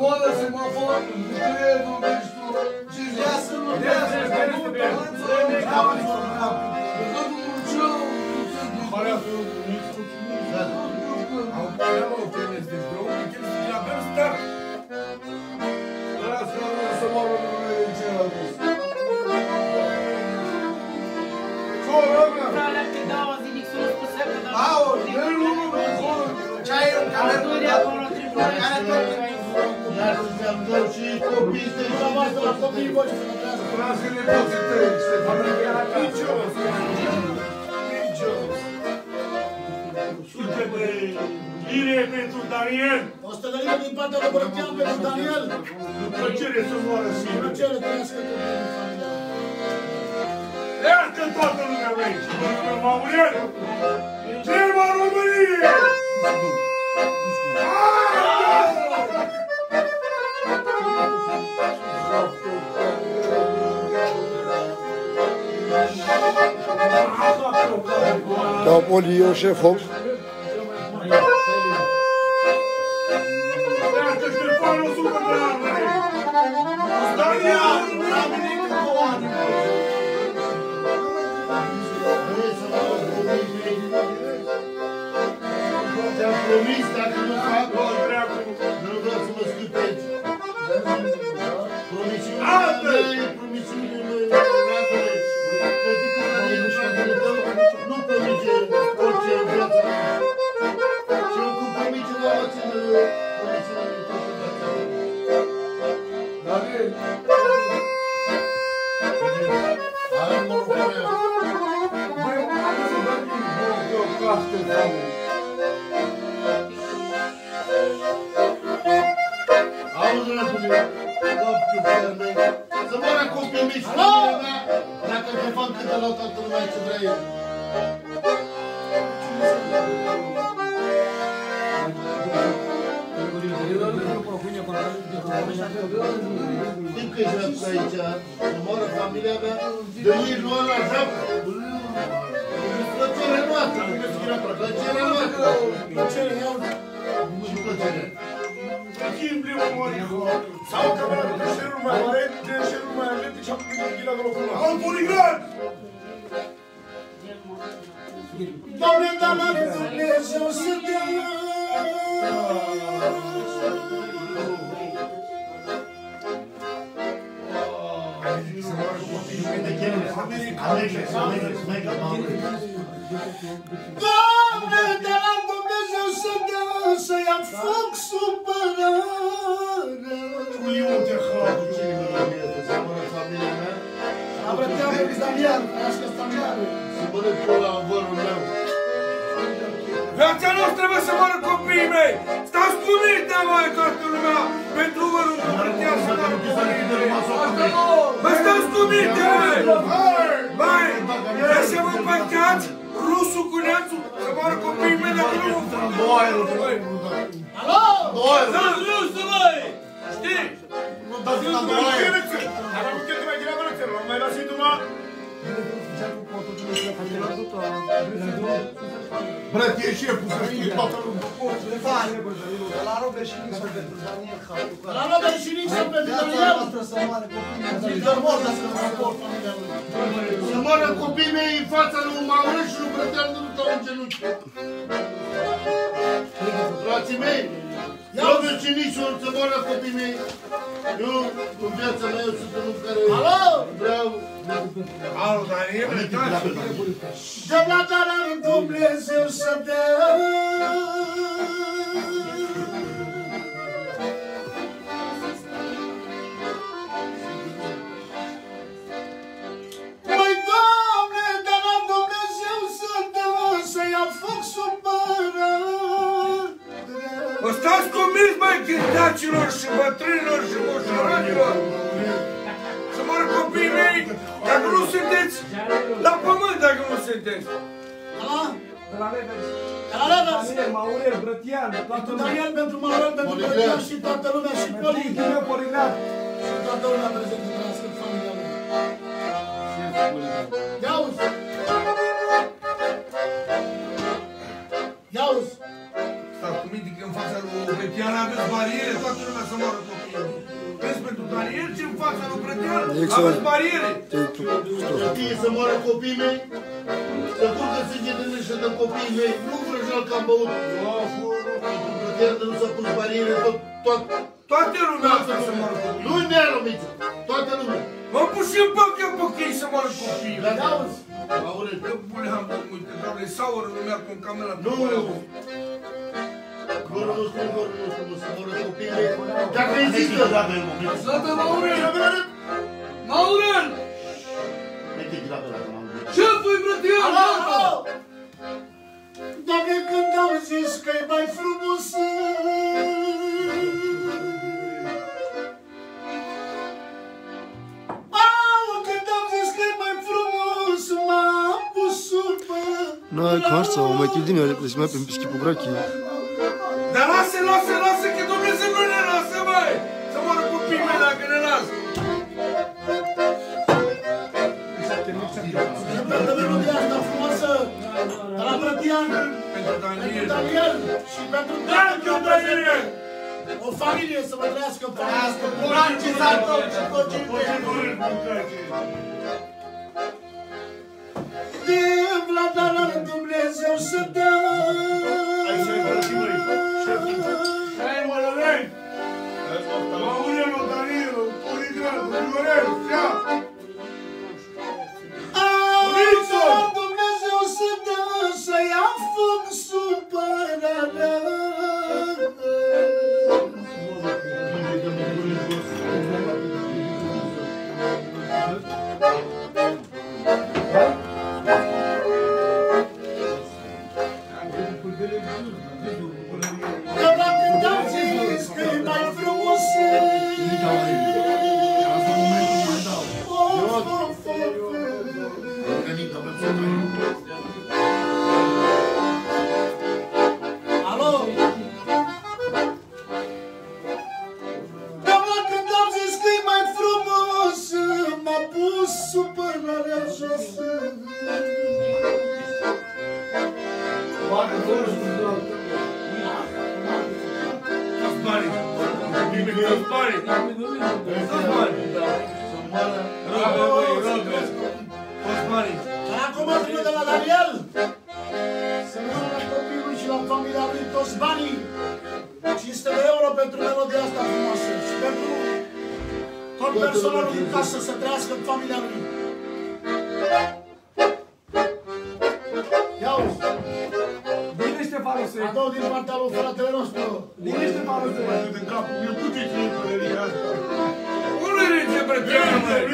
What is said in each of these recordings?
moară semafor, trenul, nu știu, ce Ia să nu vrea la voastră la copiii voștri să nu trească. Lasă nepoții tăi, Ștefan. Picios. Picios. Sute de lire pentru Daniel. O să de lire din partea lui Brătian pentru Daniel. Cu plăcere să moară Cu singur. plăcere trăiască copiii din familia. Iată toată lumea aici. Domnul Mauriel. Ceva Românie! Mă copii mei? Ți-am promis dacă nu fac, nu vreau să mă scuteți. Tău nu promite orice în viața mea. Și eu cum promite la alții mele, promisiunile mele toată viața mea. Daniel, Am morocarea. băi, hai să dăm din bun, eu, ca Ștefan. Auzi, răpune, copciu pe mea, dacă te fac câte la toată lumea ce vrea el. Știi că ești răpus aici, să moară familia mea, de ei lua la joc. Plăcere noastră, plăcere noastră. Plăcere, iau. Și plăcere. Aqui em Primo Morico. Sabe o camarada do cheiro mais lento, tem cheiro mais lento e chama que aqui lá no fundo. Alto Poligrande! Doamne, dar la Dumnezeu să te Doamne, de la Dumnezeu să dea să ia foc supărare. Abrăteam pe Daniel, trească Daniel. Viața noastră trebuie să moară copiii mei! Stați cu minte, mai toată lumea! Pentru vărul nu plătea să moară copiii mei! Bă, stați cu minte, măi! Băi, vreți să vă împărteați rusul cu neamțul să moară copiii mei dacă nu vă fac? Alo? Da, rusul, măi! Știi? Am avut câteva ghirabărățe, l-am mai lăsat numai Brate, e șeful, să știi toată lumea. La robe și Nixon pentru Daniel Hatu. La Robert și Nixon pentru Daniel. Să moare copiii. Să mor dacă nu raport familia lui. Să moară copiii mei în fața lui Maură și lui Brătean nu stau în genunchi. Frații mei, Robert și Nixon, să moară copiii mei. Eu, în viața mea, eu sunt un om care Alo? vreau... Alo, Daniel, uitați! De la dar lui Dumnezeu să dea. Stați convins, băi, chirtacilor și bătrânilor și moșoranilor! Să moară copiii mei, dacă nu sunteți la pământ, dacă nu sunteți! Ala? De la Revers. De la Revers. Daniel, Maurel, Brătian, toată Pentru lumea. Daniel, pentru Manuel, pentru Poligraf. Brătian și toată lumea și Pentru Poligraf. unchiul meu Poligraf. Și toată lumea prezentă de la Sfânt familia lui. Fața lui Bretian aveți bariere, toată lumea să moară copiii. Vezi pentru Daniel ce în fața lui Bretian Excellent. aveți bariere. Să fie să moară copiii mei, să curgă sânge din niște de copiii mei, nu vrăjel că am băut. Chiar de nu s-a pus bariere, tot, tot, Toată lumea asta să moară copiii. nu ne anumiți, toată lumea. Mă pus și în pac eu pe chei să moară copiii. Dar auzi, Aurel, Că bune am uite, doamne, saură lumea cu un camera. nu, Vorul nostru e vorul nostru, mă, să moră copiii mei. Dacă există, Zlată Maurel! Maurel! Ce fui Bretian? Alo, alo! Dacă când am zis că e mai frumos Au, când am zis că e mai frumos M-a pus supă No, кажется, у меня din ele, plăsi mai pe pischi pe brachi. Dar lasă, lasă, lasă, că Dumnezeu nu ne lasă, băi! Să moară copiii mei dacă ne lasă. Și pentru melodia asta frumoasă De la Brătian Pentru Daniel. Daniel Și pentru Pentru Daniel! O familie să vă trăiască în familie Branci, Zator și Cogil. De vladar Dumnezeu să dă Hai, tot personalul din casă să trăiască în familia lui Ștefanul, să cadou din partea lui fratele nostru Bine, Ștefanul, să de capul meu, cu ce ție părerea asta? Unde e ce Bretian, măi?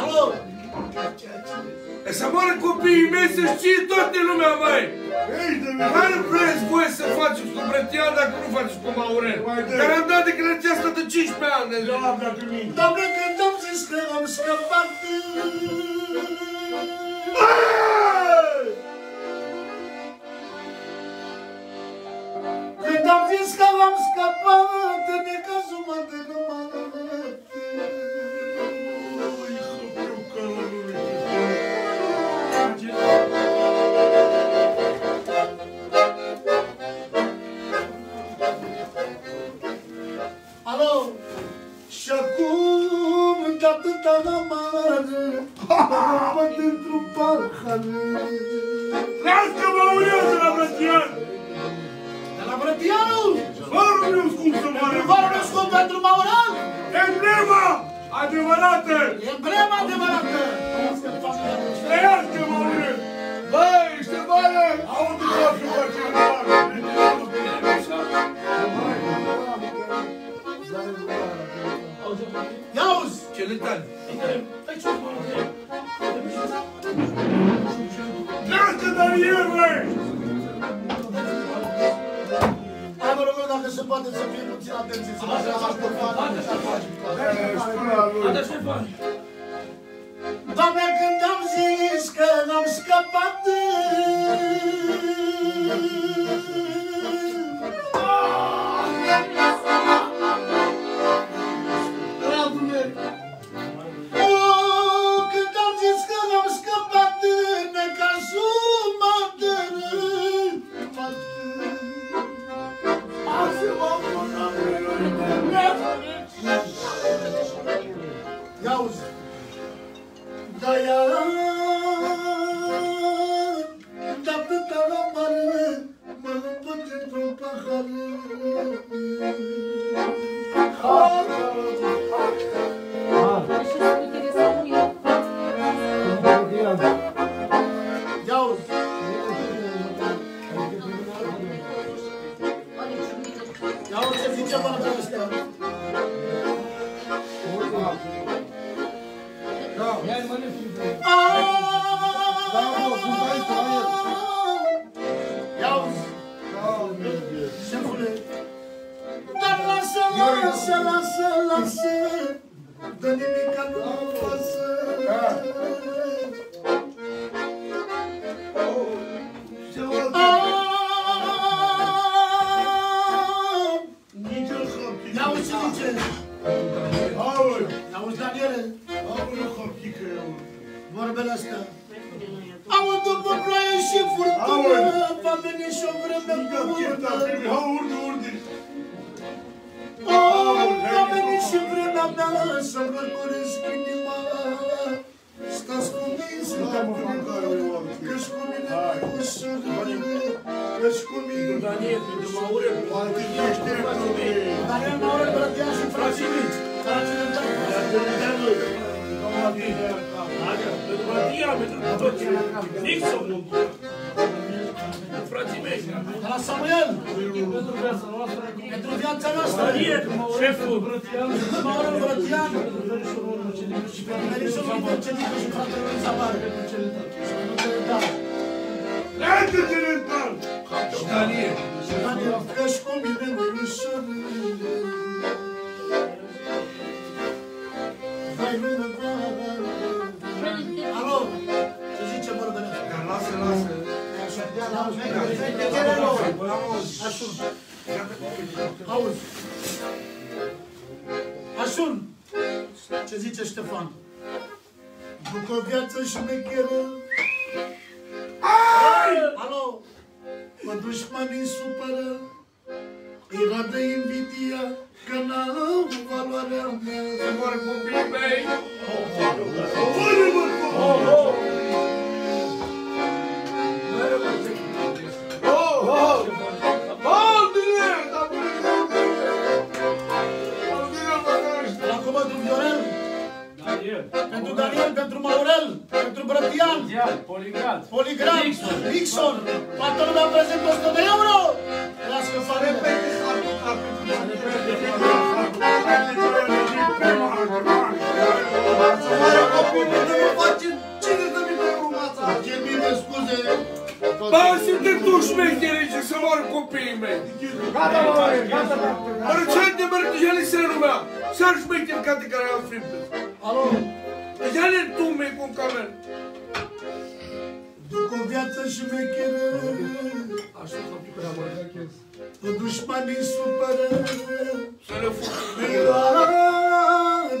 Alo? E să moară copiii mei să știe toată lumea, măi! Care vreți voi să faceți cu Bretian dacă nu faceți cu Maurel? Care am dat declarația asta de 15 ani de zile. Doamne, când am zis că am scăpat Când am zis că am scăpat de necazul mă de numai Alo? Și acum de atâta amară Mă într-un pahar Lasă Maurel de la Bretian! De la Brătianu Varul meu scump să moară! Varul meu scump pentru Mauran Emblema adevărată! Emblema adevărată Trăiască în familia lui. Trăiască Maurel! Băi, Ștefane! Aude tot ce face în Ia uzi Ce letani! Lasă poate să fie puțin atenție Să vă aștept Doamne, vorbele astea. Au după ploaie și furtună, Aoleu. va veni și o vreme Nici el cheta, bună. ha, urde, urde. Va veni și vremea mea să-mi răcoresc inima. Stați cu mine, Da, mă, mâncare, eu am. că-și cu mine mai ușor. Că-și cu mine. Daniel, pentru Maurel. Poate ești dreptul. Daniel Maurel, Brătia și frații mei. Frații de Pentru Matia, pentru toți. Nixon. Frații mei. De la Samuel, pentru viața noastră. Daniel, șeful. Maurel Brătian. Și pentru Merișorul Intercedică și fratele lui Zabar. Da. Leagă Gerentan! Și Daniel. Daniel, că-și cu mine mai ușor. Vai lumea Auzi. Asun. Ce zice Ștefan? După viață șmecheră. Alo. Mă dușmanii supără. Îi radă invidia că n-au valoarea mea. Să moară copiii mei. Oare, mă, La Pentru Daniel, pentru Maurel, pentru Brătian, Poligat. Poligram, Nixon, toată lumea prezent 100 de euro. Trească familia. Cine scuze, Ba, suntem tu șmecheri și să moară copiii mei. Gata, mă, gata, gata. Mărăcente, mărăcente, se numea. S-ar șmecheri ca de care am fript. Alo, Deja ne tu mei cu un camen. după viață și mecheră, Că dușmanii supără, Să le fug.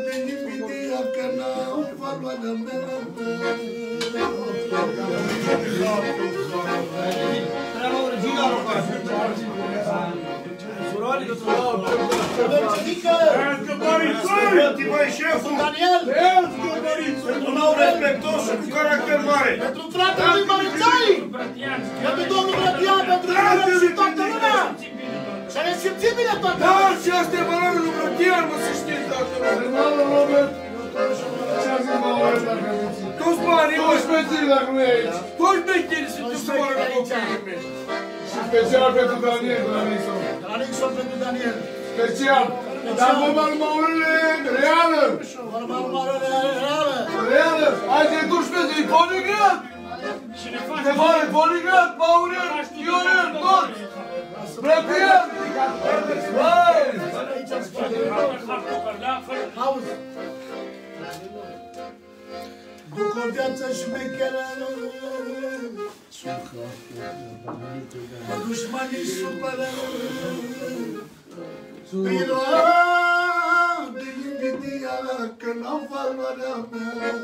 de invidia că n-au valoarea mea. Mergenică, pentru Daniel, pentru Maurel, cu caracter mare. pentru fratele lui Marițai, pentru domnul Brătian, pentru Maurel și toată lumea. Și ne simțim bine toată Da, lumea. și asta e valoarea lui Brătian, mă, să știți toată lumea. Toți banii, mă, toți șmecheri sunt să moară copiii mei. Special pentru Daniel, de la Nixon. De la Nixon pentru Daniel. Special. Dar vorba lui Maurele, reală. Vorba lui Maurel reală. Reală. Hai să-i duci pe zi, poligrat. Te mare poligrat, Maurel, Ionel, toți. Brătian. Hai. Auzi. După viața șmecheră, Mă dușmanii supără, Îi lua de invidia că n-am valoarea mea.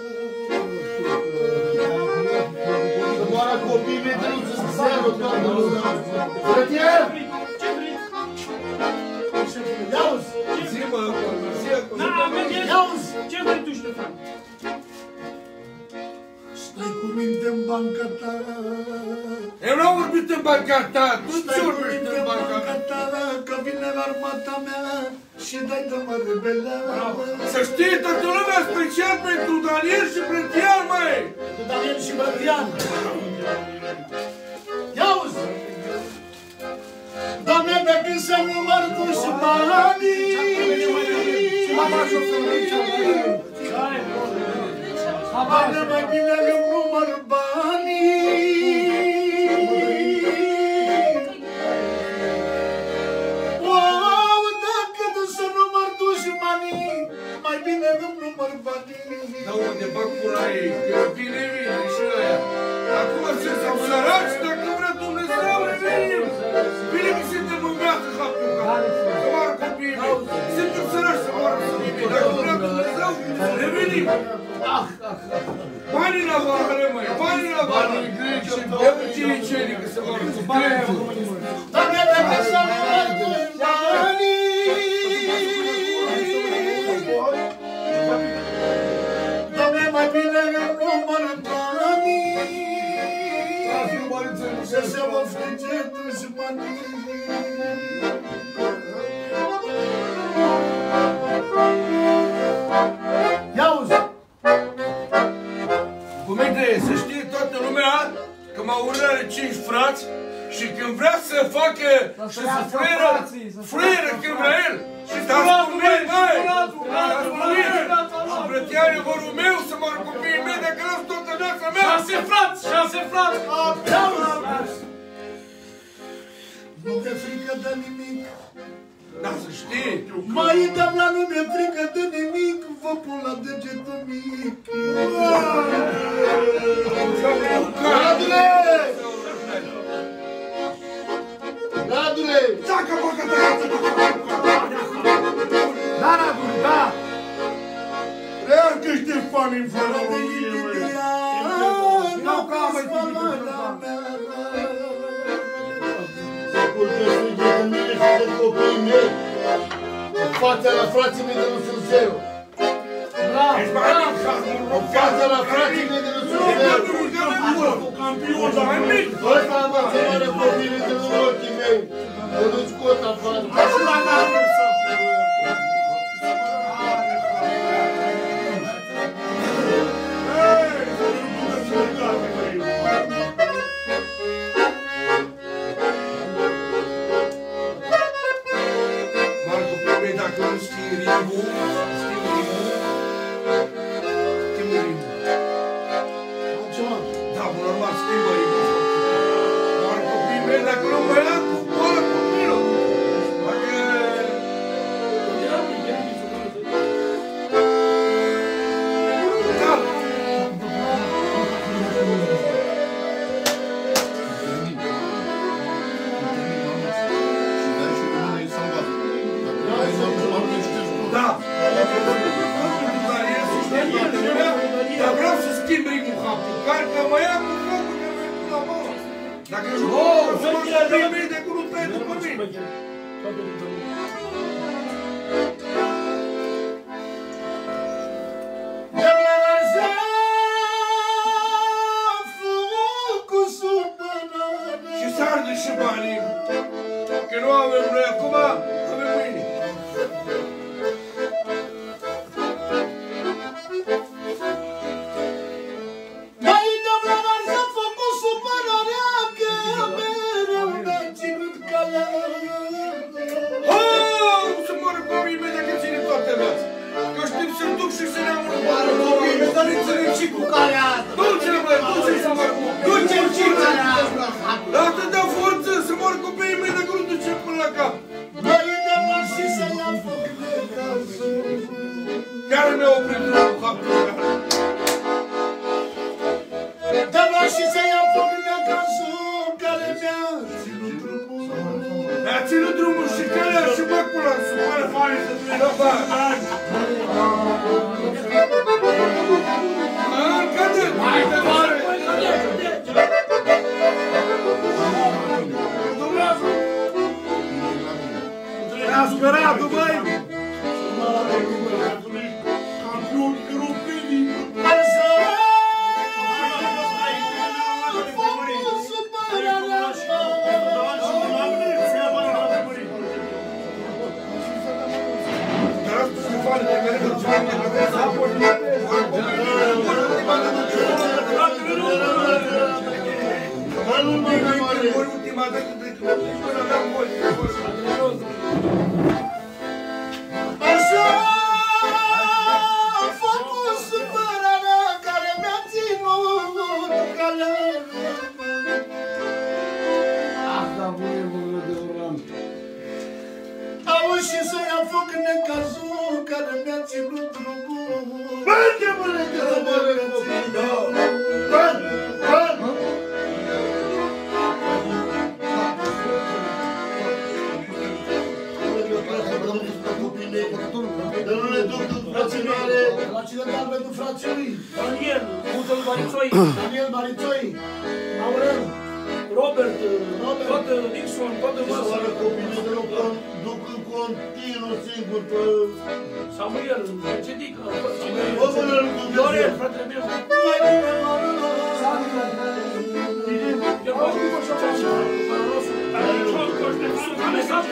Să moară copiii mei, banca ta. Eu n-am vorbit în banca ta, tu Stai ce cu vorbești minte în în banca banca ta? ta, că vine armata mea și dai de mă rebelea. Să știe toată lumea special pentru Daniel și Brătian, măi! Cu Daniel și Brătian. Iauzi! Doamne, de când să număr dușmanii, Habar și o să vin ce Bine, mai bine îmi număr banii. Wow, dacă tu să număr dușmanii, mai bine îmi număr banii. Dar unde bag pula ei? Că vine, vine și ăia. Acum ce s-au săraci, dacă vrea Dumnezeu, revenim. Bine că suntem în viață, faptul că să moară copiii mei. Suntem săraci să moară copiii mei. Dacă vrea Dumnezeu, revenim. Banii la vale, măi, banii la vale. Și eu ce e cerică să moară copiii mei. Doamne, dacă să număr dușmanii, Doamne, mai bine îmi număr banii. Să se mă frige dușmanii. Că mă urare cinci frați și când vrea să facă și să frieră, frieră când vrea el. Și stați cu mine, băi! Stați cu mine! Și brătiare vorul meu să moară copiii mei dacă las toată viața mea! Șase frați, șase frați! Ia uzi! Nu te frică de nimic. Da, să știi! Mai dăm la nu mi-e frică de nimic, vă pun la degetul mic. Radule! Radule! Dacă mă cătărață! Da, Radu, da! Real că Ștefan în fără De mânie, măi. India, N-au ca mai spălarea mea. Să curcă sânge de mine și de copiii mei. În fața la frații mei de nu sunt zero. Ești mai mic, ca În fața la frații mei de nu sunt zero. Campion, dar mai mic! Ăsta am mare copiii mei de nu ochii mei. Să nu-ți scot afară. Faptul. Care că mă ia cu focul de pe la mână. Dacă nu oh, să mă ia mine de curul tăi după mine. Chiar ne-a oprit drumul faptul ăsta. Dăm la și să ia foc de casă, care mi-a ținut drumul. Mi-a ținut drumul și calea și bă pula în supără. Da, bă.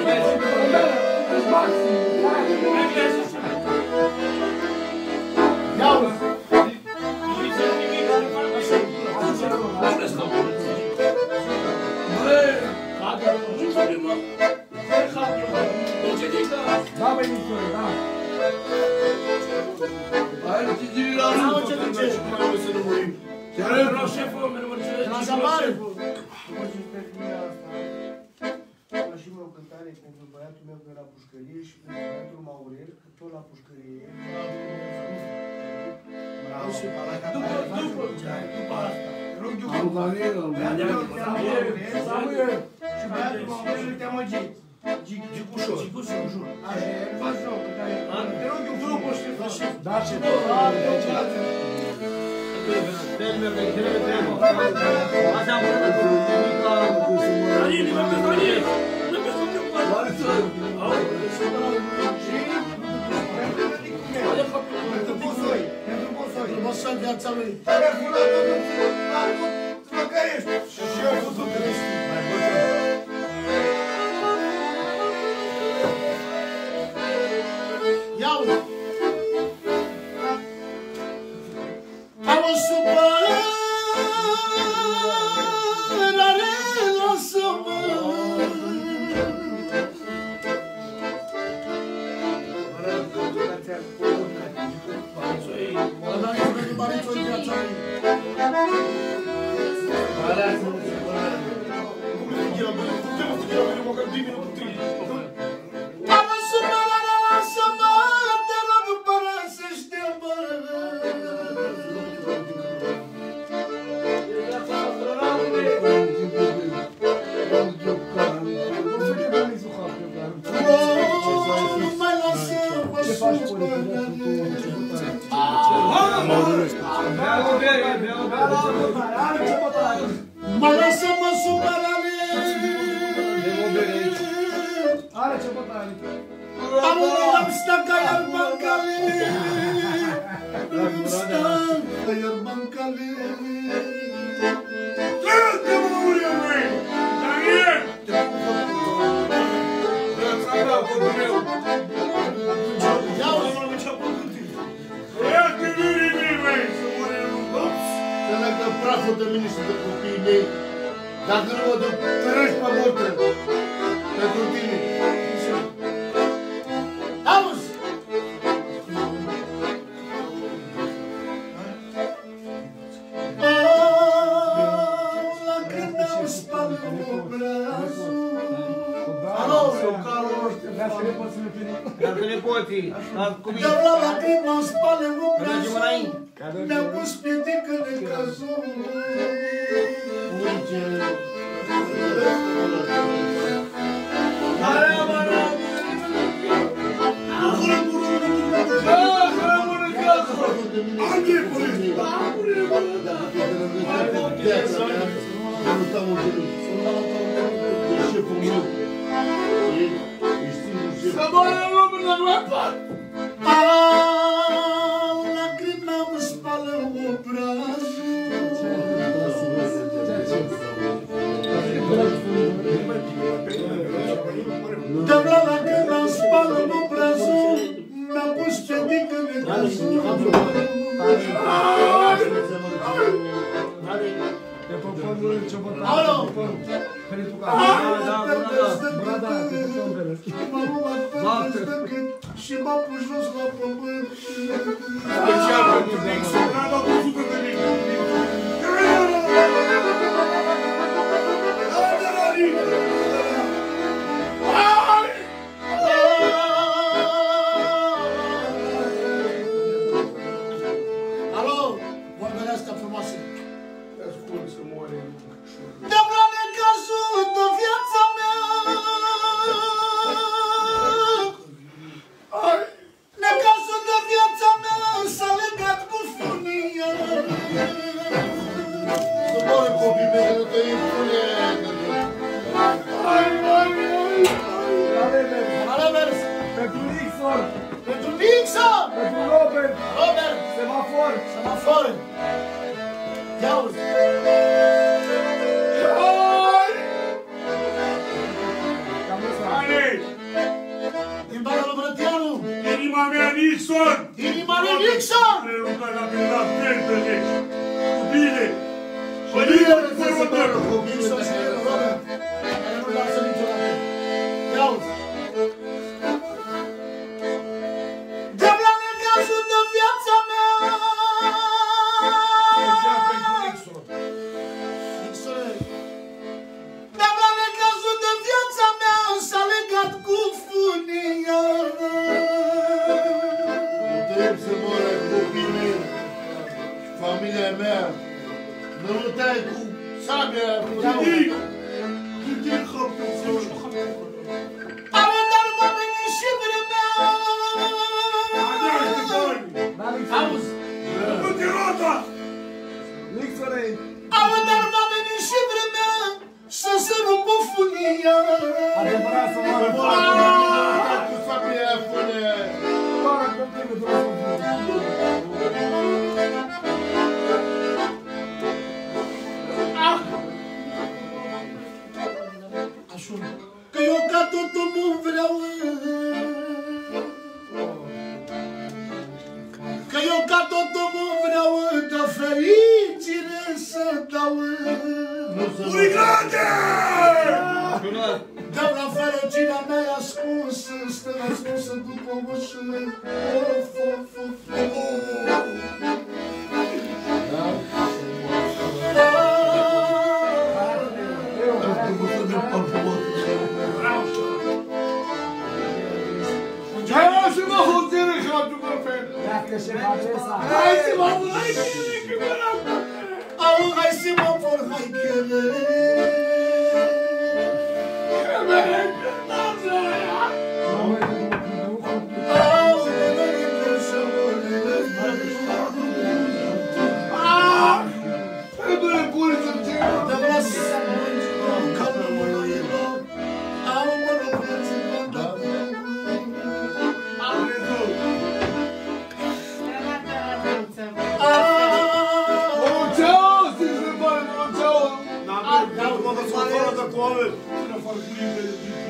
Maxi. Maxi. pușcărie și prin Pământul Maurer, că tot la pușcărie e. Bravo! După, după, după asta. Rog, după. Am Daniel, am Daniel. Și băiatul Maurer te-am agit. Gicușor. Gicușor. Așa, faci rău, că te-ai... Te rog, eu vreau pe șef. Da, și tu. Termin, termin, termin. Asta am văzut. Daniel, mă, pe Daniel! frumos în viața lui. Telefonul a făcut, a făcut, măcărești. Dalam que mau sepalin gue berasa. Dalam 너 Semafor! Ia cu sabia. Dau la fericirea mea ascunsă Stă ascunsă după ușă Of, of, of, Hai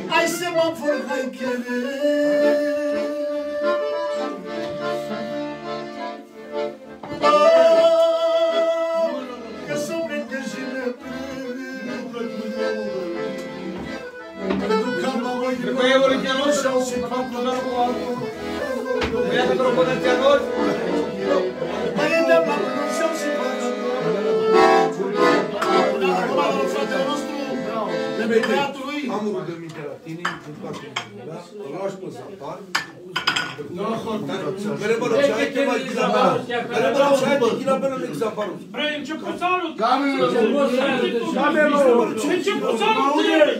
Hai să mă vor hai Că sunt mică și Că e original și Ia că propuneți anul? Mai de băiatului, Am un de minte la tine, în toată lumea, îl lași pe zapar, Mere bă, ce ai te mai ghilabarul? Mere bă, ce ai te ghilabarul de ghilabarul? Vrei început salut! Cameră, Ce început salut! Mere